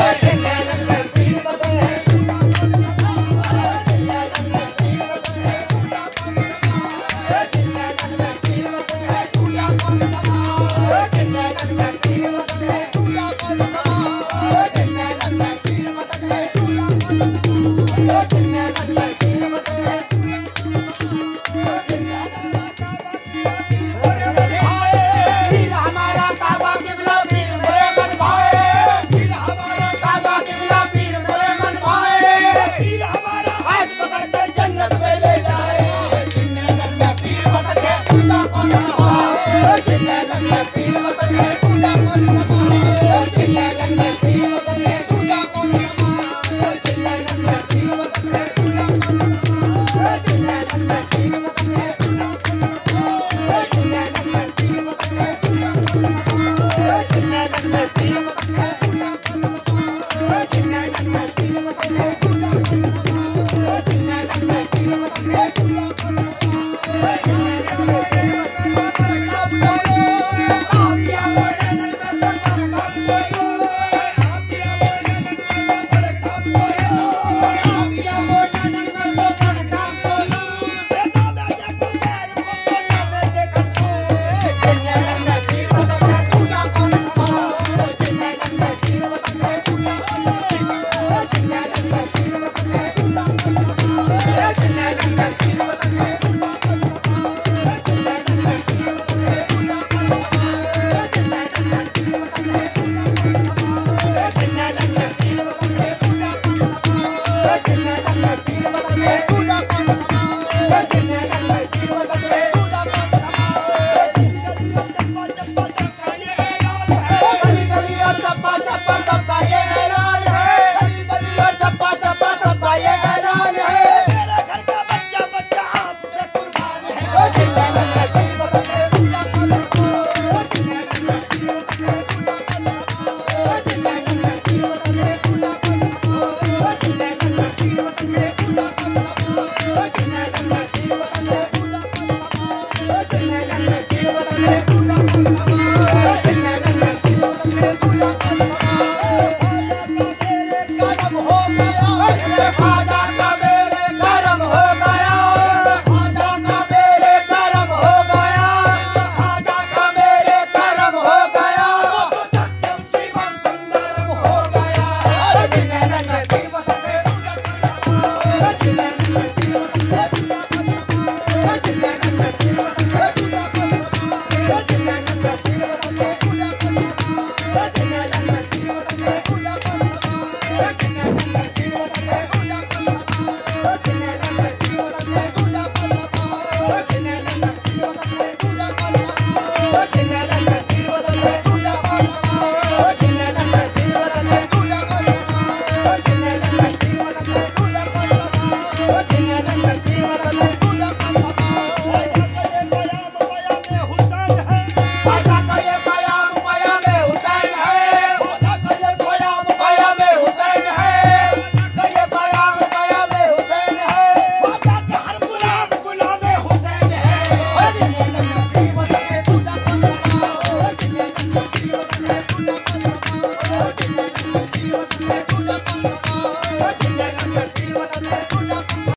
Hey! Thank you. tonight, I'm not. ガーも